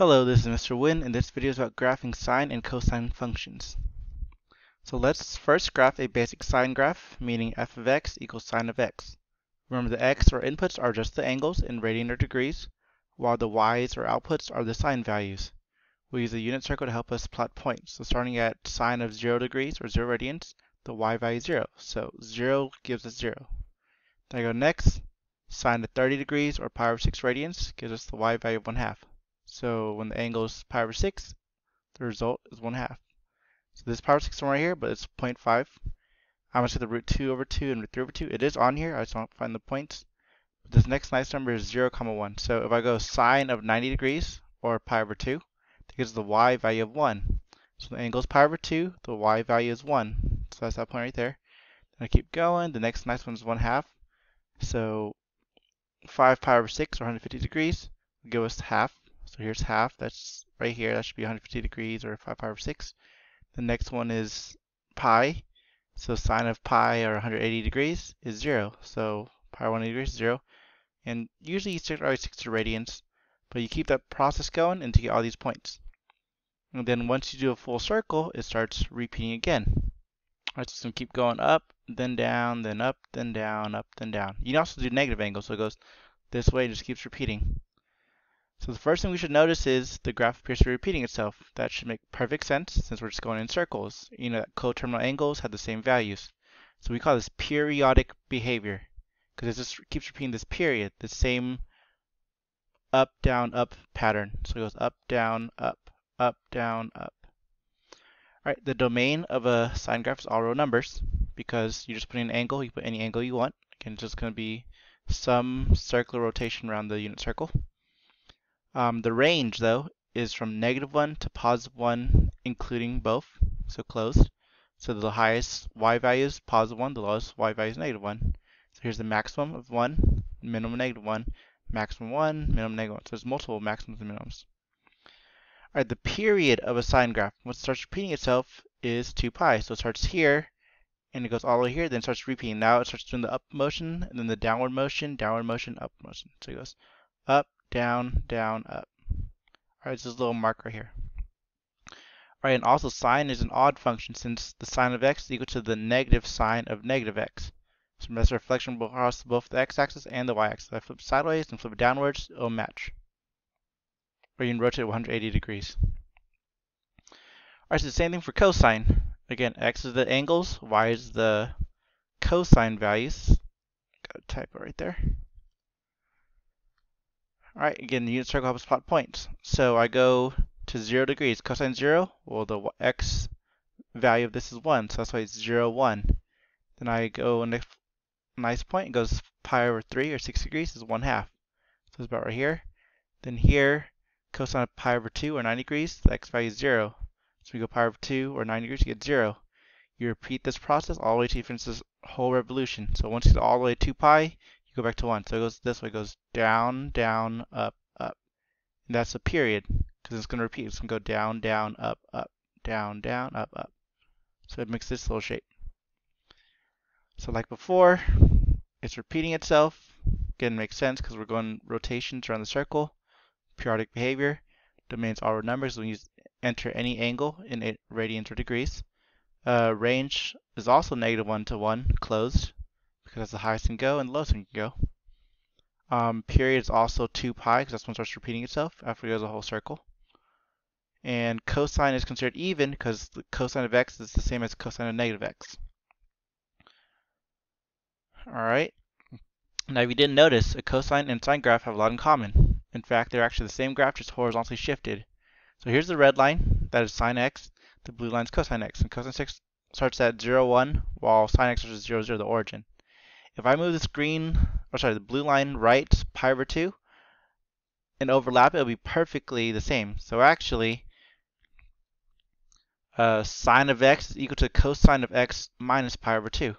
Hello, this is Mr. Nguyen, and this video is about graphing sine and cosine functions. So let's first graph a basic sine graph, meaning f of x equals sine of x. Remember the x or inputs are just the angles in radian or degrees, while the y's or outputs are the sine values. We use a unit circle to help us plot points. So starting at sine of 0 degrees or 0 radians, the y value is 0. So 0 gives us 0. Then I go next, sine of 30 degrees or pi over 6 radians gives us the y value of 1 half. So when the angle is pi over 6, the result is 1 half. So this pi over 6 is right here, but it's 0.5. I'm going to say the root 2 over 2 and root 3 over 2. It is on here, I just don't find the points. But this next nice number is 0, comma 1. So if I go sine of 90 degrees, or pi over 2, that gives the y value of 1. So the angle is pi over 2, the y value is 1. So that's that point right there. Then I keep going, the next nice one is 1 half. So 5 pi over 6, or 150 degrees, will give us half. So here's half, that's right here, that should be 150 degrees or 5 pi over 6. The next one is pi, so sine of pi or 180 degrees is 0. So pi 180 degrees is 0. And usually you always stick to radians, but you keep that process going until you get all these points. And then once you do a full circle, it starts repeating again. Alright, so it's keep going up, then down, then up, then down, up, then down. You can also do negative angles, so it goes this way just keeps repeating. So the first thing we should notice is the graph appears to be repeating itself. That should make perfect sense since we're just going in circles. You know that coterminal angles have the same values. So we call this periodic behavior because it just keeps repeating this period, the same up, down, up pattern. So it goes up, down, up, up, down, up. Alright, the domain of a sine graph is all real numbers because you just put in an angle, you put any angle you want. Again, it's just going to be some circular rotation around the unit circle. Um, the range, though, is from negative 1 to positive 1, including both, so closed. So the highest y value is positive 1, the lowest y value is negative 1. So here's the maximum of 1, minimum negative 1, maximum 1, minimum negative 1. So there's multiple maximums and minimums. Alright, the period of a sine graph, what starts repeating itself is 2 pi. So it starts here, and it goes all the way here, then starts repeating. Now it starts doing the up motion, and then the downward motion, downward motion, up motion. So it goes up, down, down, up. Alright, this little mark right here. Alright, and also sine is an odd function since the sine of x is equal to the negative sine of negative x. So that's a reflection across both the x-axis and the y-axis. If I flip sideways and flip downwards, it'll match. Or you can rotate 180 degrees. Alright, so the same thing for cosine. Again, x is the angles, y is the cosine values. Got a typo right there. Alright, again, the unit circle helps plot points. So I go to 0 degrees. Cosine 0, well, the x value of this is 1, so that's why it's 0, 1. Then I go next nice point, it goes pi over 3, or 6 degrees, is 1 half. So it's about right here. Then here, cosine of pi over 2, or 9 degrees, the x value is 0. So we go pi over 2, or 9 degrees, you get 0. You repeat this process all the way to you finish this whole revolution. So once you get all the way to 2 pi, go back to 1. So it goes this way. It goes down, down, up, up. And that's a period because it's going to repeat. It's going to go down, down, up, up, down, down, up, up. So it makes this little shape. So like before, it's repeating itself. Again, makes sense because we're going rotations around the circle. Periodic behavior. Domains all numbers. When you enter any angle in radians or degrees. Uh, range is also negative 1 to 1, closed because that's the highest can go and the lowest can go. Um, period is also 2 pi because that's when it starts repeating itself after it goes a whole circle. And cosine is considered even because the cosine of x is the same as cosine of negative x. Alright. Now if you didn't notice, a cosine and sine graph have a lot in common. In fact, they're actually the same graph, just horizontally shifted. So here's the red line, that is sine x. The blue line is cosine x. And cosine 6 starts at 0, 1, while sine x starts at 0, 0, the origin. If I move this green, or sorry, the blue line right pi over 2 and overlap, it'll be perfectly the same. So actually, uh, sine of x is equal to cosine of x minus pi over 2.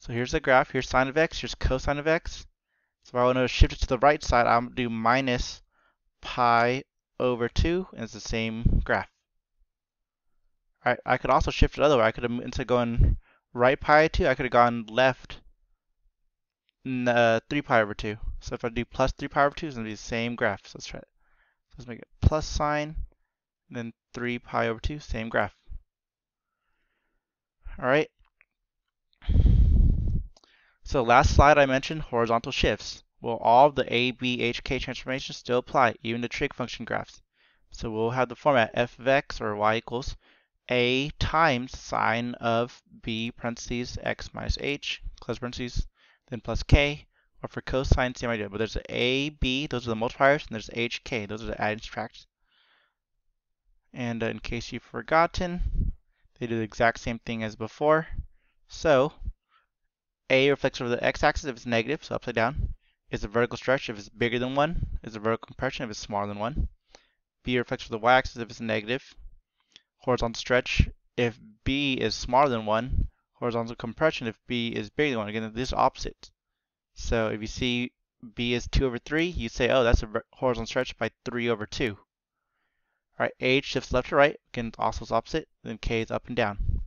So here's the graph. Here's sine of x. Here's cosine of x. So if I want to shift it to the right side, I'm do minus pi over 2, and it's the same graph. I could also shift it other way. I could have, instead of going right pi 2, I could have gone left uh, 3 pi over 2. So if I do plus 3 pi over 2, it's going to be the same graph. So let's try it. So let's make it plus sign, then 3 pi over 2, same graph. All right. So last slide I mentioned horizontal shifts. Well, all of the A, B, H, K transformations still apply, even the trig function graphs. So we'll have the format f of x or y equals a times sine of b parentheses x minus h, close parentheses, then plus k, or for cosine, same idea. But there's a, b, those are the multipliers, and there's h, k, those are the add and subtract. And uh, in case you've forgotten, they do the exact same thing as before. So a reflects over the x-axis if it's negative, so upside down. Is a vertical stretch if it's bigger than 1. Is a vertical compression if it's smaller than 1. B reflects over the y-axis if it's negative. Horizontal stretch if B is smaller than 1. Horizontal compression if B is bigger than 1. Again, this is opposite. So if you see B is 2 over 3, you say, oh, that's a horizontal stretch by 3 over 2. Alright, H shifts left to right, again, also is opposite, then K is up and down.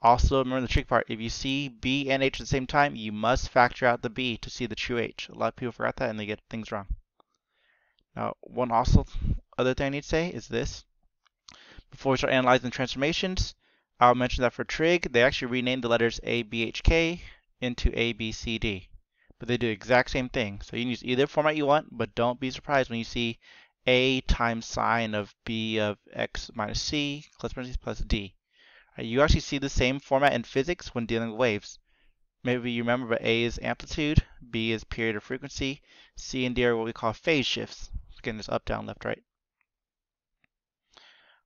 Also, remember the trick part, if you see B and H at the same time, you must factor out the B to see the true H. A lot of people forgot that and they get things wrong. Now, one also other thing I need to say is this. Before we start analyzing transformations, I'll mention that for trig, they actually renamed the letters A, B, H, K into A, B, C, D. But they do the exact same thing. So you can use either format you want, but don't be surprised when you see a times sine of b of x minus c plus parentheses plus d. Uh, you actually see the same format in physics when dealing with waves. Maybe you remember, but a is amplitude, b is period or frequency, c and d are what we call phase shifts. Again, it's up, down, left, right.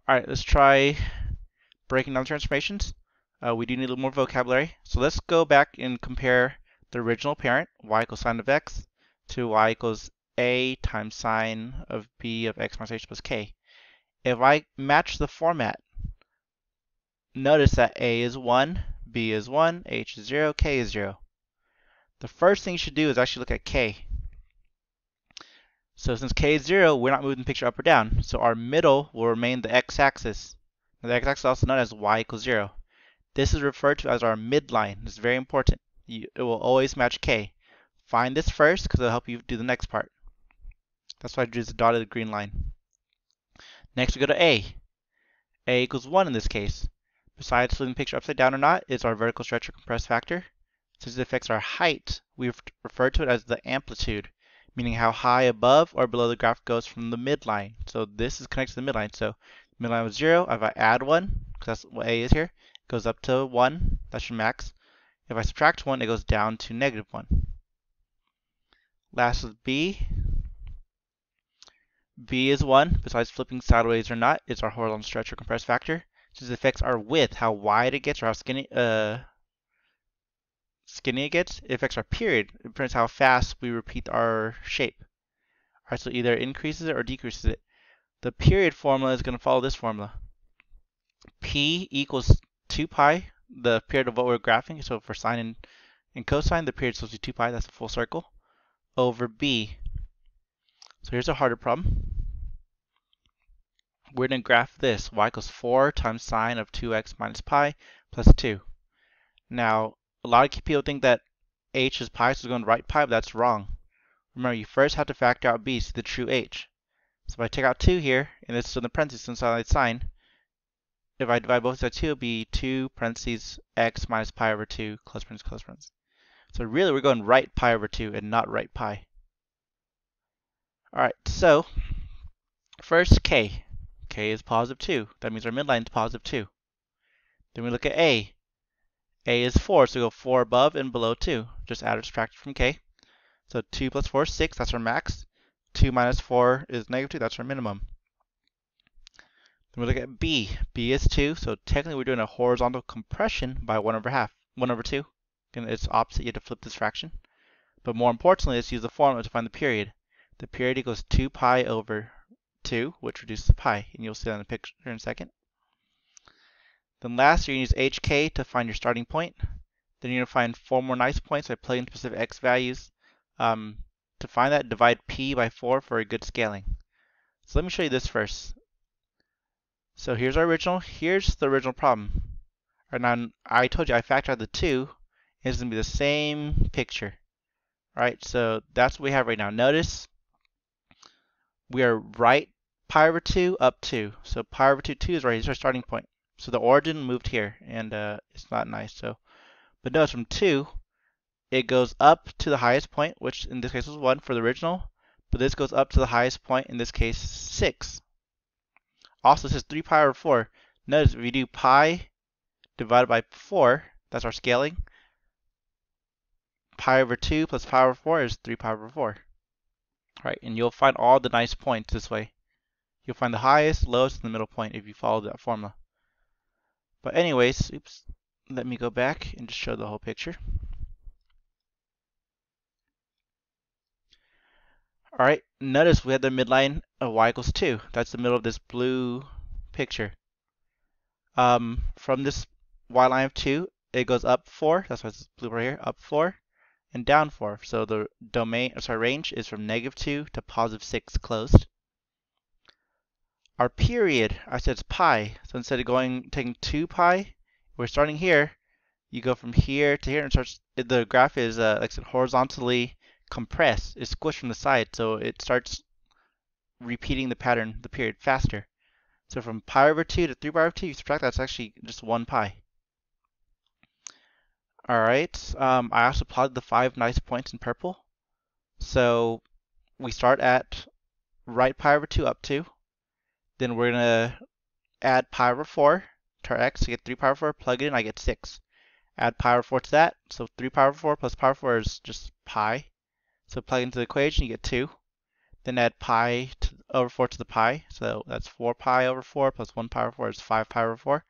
All right, let's try breaking down transformations. Uh, we do need a little more vocabulary. So let's go back and compare the original parent, y equals sine of x, to y equals a times sine of b of x minus h plus k. If I match the format, notice that a is 1, b is 1, h is 0, k is 0. The first thing you should do is actually look at k. So since k is 0, we're not moving the picture up or down. So our middle will remain the x-axis. The x-axis is also known as y equals 0. This is referred to as our midline. It's very important. You, it will always match k. Find this first because it'll help you do the next part. That's why I drew the dotted green line. Next we go to A. A equals 1 in this case. Besides flipping the picture upside down or not, is our vertical stretch or compressed factor. Since it affects our height, we refer to it as the amplitude, meaning how high above or below the graph goes from the midline. So this is connected to the midline. So midline was 0. If I add 1, because that's what A is here, it goes up to 1. That's your max. If I subtract 1, it goes down to negative 1. Last is B. B is 1, besides flipping sideways or not, it's our horizontal stretch or compressed factor. Since it affects our width, how wide it gets or how skinny, uh, skinny it gets, it affects our period. It depends how fast we repeat our shape. Alright, so either increases it or decreases it. The period formula is going to follow this formula. P equals 2 pi, the period of what we're graphing. So for sine and, and cosine, the period is supposed to be 2 pi, that's a full circle, over B. So here's a harder problem we're going to graph this. y equals 4 times sine of 2x minus pi plus 2. Now, a lot of people think that h is pi, so it's going to write pi, but that's wrong. Remember, you first have to factor out b, see the true h. So if I take out 2 here, and is in the parentheses since I sign, if I divide both sides by 2, it'll be 2 parentheses x minus pi over 2, close parentheses, close parentheses. So really, we're going right pi over 2 and not right pi. Alright, so first k k is positive 2. That means our midline is positive 2. Then we look at a. a is 4, so we go 4 above and below 2. Just add or subtract from k. So 2 plus 4 is 6, that's our max. 2 minus 4 is negative 2, that's our minimum. Then we look at b. b is 2, so technically we're doing a horizontal compression by 1 over half, 1 over 2. Again, it's opposite, you have to flip this fraction. But more importantly, let's use the formula to find the period. The period equals 2 pi over 2, which reduces to pi, and you'll see that in the picture in a second. Then last, you're going to use hk to find your starting point. Then you're going to find four more nice points by plugging specific x values. Um, to find that, divide p by 4 for a good scaling. So let me show you this first. So here's our original. Here's the original problem. Right now, I told you I factored the 2. It's going to be the same picture. Right, so that's what we have right now. Notice we are right pi over 2 up 2. So pi over 2, 2 is right, here's our starting point. So the origin moved here, and uh, it's not nice. So, But notice from 2, it goes up to the highest point, which in this case was 1 for the original, but this goes up to the highest point, in this case 6. Also, this is 3 pi over 4. Notice if we do pi divided by 4, that's our scaling, pi over 2 plus pi over 4 is 3 pi over 4. Right, and you'll find all the nice points this way. You'll find the highest, lowest, and the middle point if you follow that formula. But anyways, oops, let me go back and just show the whole picture. Alright, notice we have the midline of y equals 2. That's the middle of this blue picture. Um, from this y line of 2, it goes up 4, that's why it's blue right here, up 4, and down 4. So the domain, sorry, range is from negative 2 to positive 6 closed. Our period, I said it's pi. So instead of going taking 2 pi, we're starting here. You go from here to here and starts. The graph is uh, like I said, horizontally compressed. It's squished from the side, so it starts repeating the pattern, the period, faster. So from pi over 2 to 3 pi over 2, you subtract that's actually just 1 pi. Alright, um, I also plotted the five nice points in purple. So we start at right pi over 2 up to. Then we're going to add pi over 4 to our x to get 3 pi over 4. Plug it in, I get 6. Add pi over 4 to that. So 3 pi over 4 plus pi over 4 is just pi. So plug into the equation, you get 2. Then add pi to, over 4 to the pi. So that's 4 pi over 4 plus 1 pi over 4 is 5 pi over 4.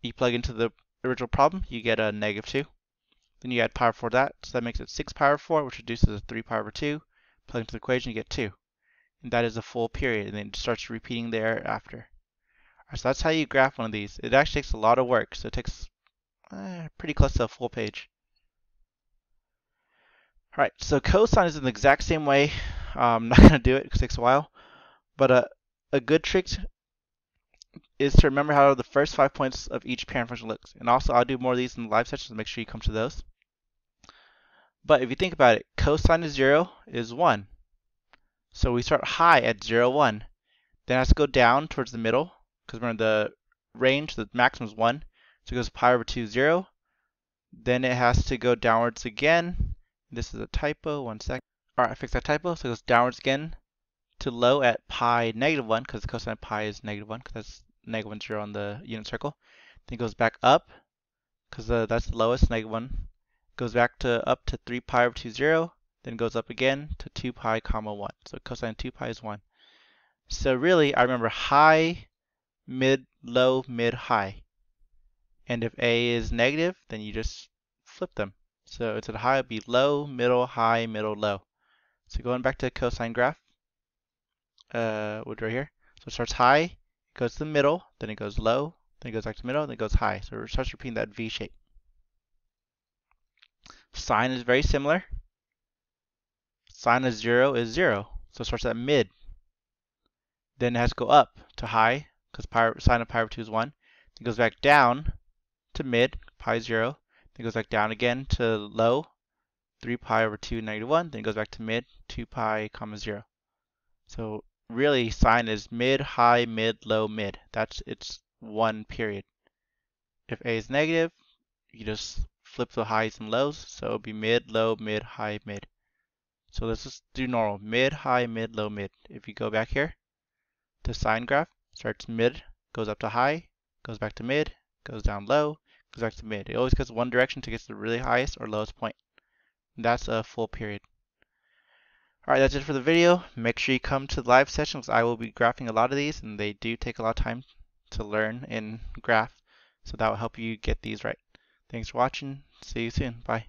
You plug into the original problem, you get a negative 2. Then you add pi over 4 to that, so that makes it 6 pi over 4, which reduces to 3 pi over 2. Plug into the equation, you get 2. And that is a full period, and then it starts repeating thereafter. Right, so that's how you graph one of these. It actually takes a lot of work, so it takes uh, pretty close to a full page. Alright, so cosine is in the exact same way. I'm not going to do it it takes a while. But a, a good trick is to remember how the first five points of each parent function looks. And also, I'll do more of these in the live sessions, so make sure you come to those. But if you think about it, cosine of 0 is 1. So we start high at 0, 1. Then it has to go down towards the middle, because remember the range, the maximum is 1. So it goes pi over 2, 0. Then it has to go downwards again. This is a typo, one second. Alright, I fixed that typo, so it goes downwards again to low at pi negative 1, because the cosine of pi is negative 1, because that's negative 1, 0 on the unit circle. Then it goes back up, because uh, that's the lowest, negative 1. Goes back to up to 3 pi over 2, 0. Then goes up again to 2 pi comma 1. So cosine 2 pi is 1. So really, I remember high, mid, low, mid, high. And if A is negative, then you just flip them. So it's at high, it'd be low, middle, high, middle, low. So going back to the cosine graph, uh, would right here. So it starts high, it goes to the middle, then it goes low, then it goes back to the middle, then it goes high. So it starts repeating that V shape. Sine is very similar. Sine of 0 is 0. So it starts at mid. Then it has to go up to high, because sine of pi over 2 is 1. Then it goes back down to mid, pi 0. Then it goes back down again to low, 3 pi over 2 negative 1. Then it goes back to mid, 2 pi comma 0. So really sine is mid, high, mid, low, mid. That's its one period. If A is negative, you just flip the highs and lows. So it'll be mid, low, mid, high, mid. So let's just do normal. Mid, high, mid, low, mid. If you go back here, the sine graph starts mid, goes up to high, goes back to mid, goes down low, goes mid. It always goes one direction to get to the really highest or lowest point. That's a full period. Alright, that's it for the video. Make sure you come to the live sessions. Cuz I will be graphing a lot of these, and they do take a lot of time to learn and graph. So that will help you get these right. Thanks for watching. See you soon. Bye.